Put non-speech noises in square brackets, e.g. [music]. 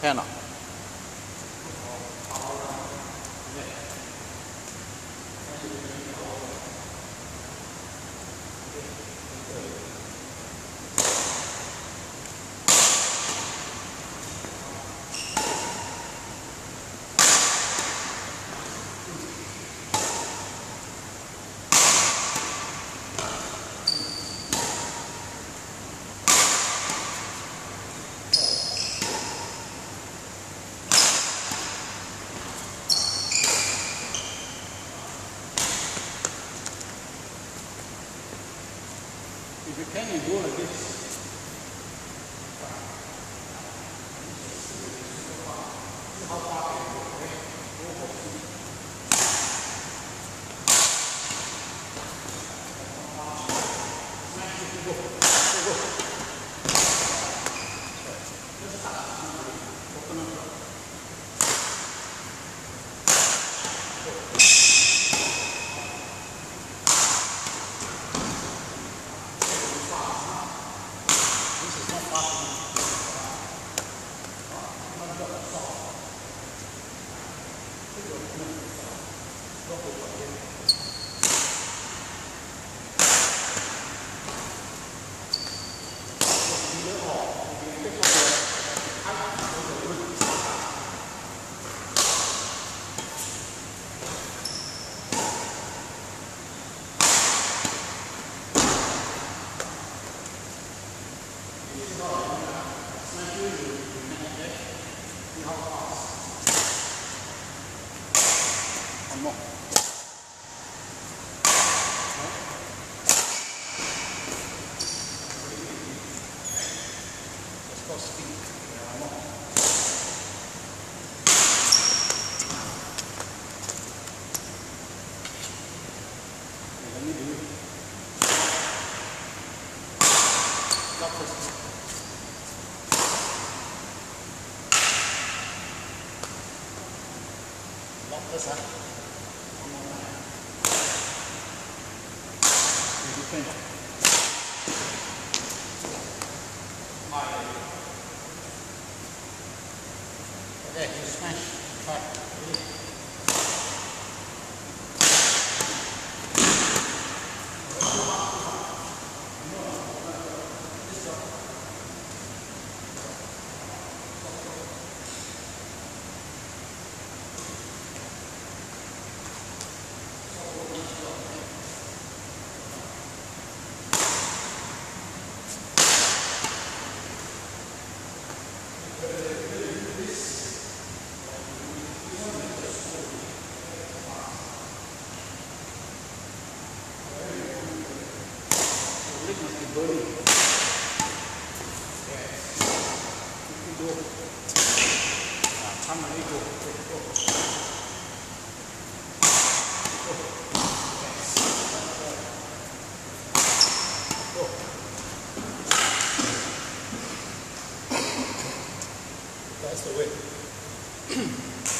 penna. If you can, you go. One more. Let's go speed. One more. Okay, let me do it. Lock first. Lock? One more time. Okay, you finish. Okay, you smash. Try. Ready? The leg must be burning. Yes. You can do it. Ah, come on, you go. Go, go. Go. Yes. Go. That's the way. [clears throat]